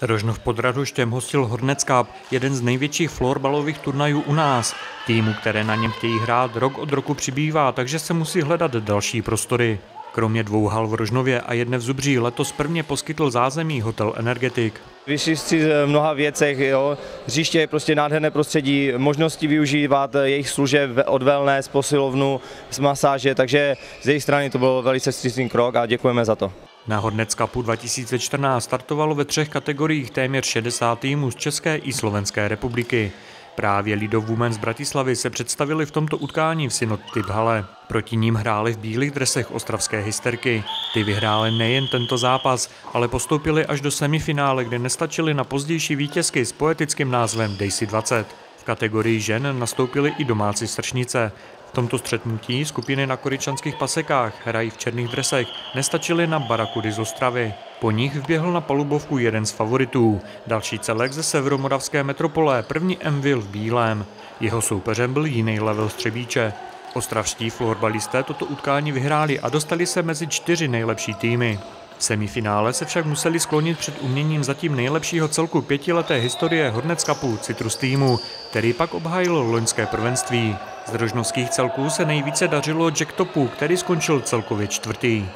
Rožnov pod Radoštěm hostil Hornec Cup, jeden z největších florbalových turnajů u nás. Týmu, které na něm chtějí hrát, rok od roku přibývá, takže se musí hledat další prostory. Kromě dvou hal v Rožnově a jedné v Zubří letos prvně poskytl zázemí hotel Energetik. Vyšli si v mnoha věcech, jo. hřiště je prostě nádherné prostředí, možnosti využívat jejich služeb od wellness, posilovnu, z masáže, takže z jejich strany to byl velice střícný krok a děkujeme za to. Na Hornec Cupu 2014 startovalo ve třech kategoriích téměř 60 týmů z České i Slovenské republiky. Právě Lido Women z Bratislavy se představili v tomto utkání v Synod Typ hale. Proti ním hráli v bílých dresech ostravské hysterky. Ty vyhrály nejen tento zápas, ale postoupili až do semifinále, kde nestačili na pozdější vítězky s poetickým názvem Daisy 20. V kategorii žen nastoupili i domácí sršnice. Tomto střetnutí skupiny na koričanských pasekách hrají v černých dresech, nestačili na barakudy z Ostravy. Po nich vběhl na palubovku jeden z favoritů, další celek ze severomoravské metropole, první Envil v bílém. Jeho soupeřem byl jiný level střebíče. Ostravští florbalisté toto utkání vyhráli a dostali se mezi čtyři nejlepší týmy. V semifinále se však museli sklonit před uměním zatím nejlepšího celku pětileté historie Hornec Cupu Citrus týmu, který pak obhájil loňské prvenství. Z rožnovských celků se nejvíce dařilo Jack Topu, který skončil celkově čtvrtý.